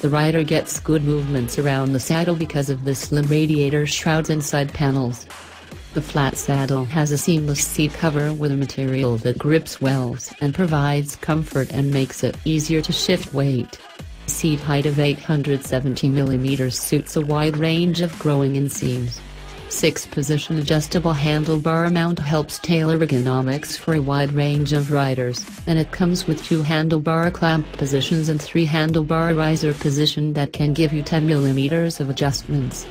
The rider gets good movements around the saddle because of the slim radiator shrouds and side panels. The flat saddle has a seamless seat cover with a material that grips well and provides comfort and makes it easier to shift weight. Seat height of 870 mm suits a wide range of growing inseams. 6-position adjustable handlebar mount helps tailor ergonomics for a wide range of riders, and it comes with two handlebar clamp positions and three handlebar riser position that can give you 10 mm of adjustments.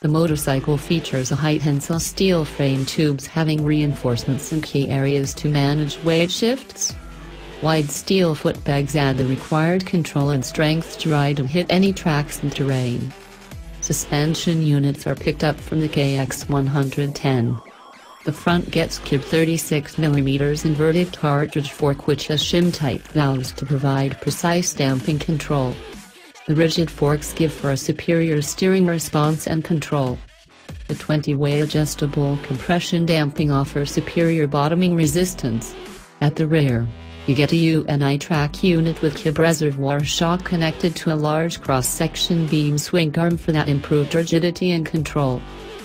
The motorcycle features a high-tensile steel frame tubes having reinforcements in key areas to manage weight shifts. Wide steel footpegs add the required control and strength to ride and hit any tracks and terrain. Suspension units are picked up from the KX110. The front gets KYB 36mm inverted cartridge fork which has shim-type valves to provide precise damping control. The rigid forks give for a superior steering response and control. The 20-way adjustable compression damping offers superior bottoming resistance. At the rear, you get a Uni-Trak unit with KYB reservoir shock connected to a large cross-section beam swing arm for that improved rigidity and control.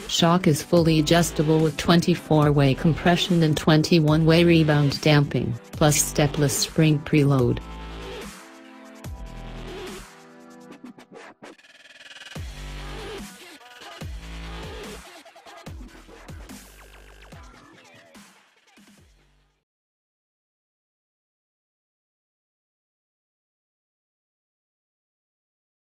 Shock is fully adjustable with 24-way compression and 21-way rebound damping, plus stepless spring preload.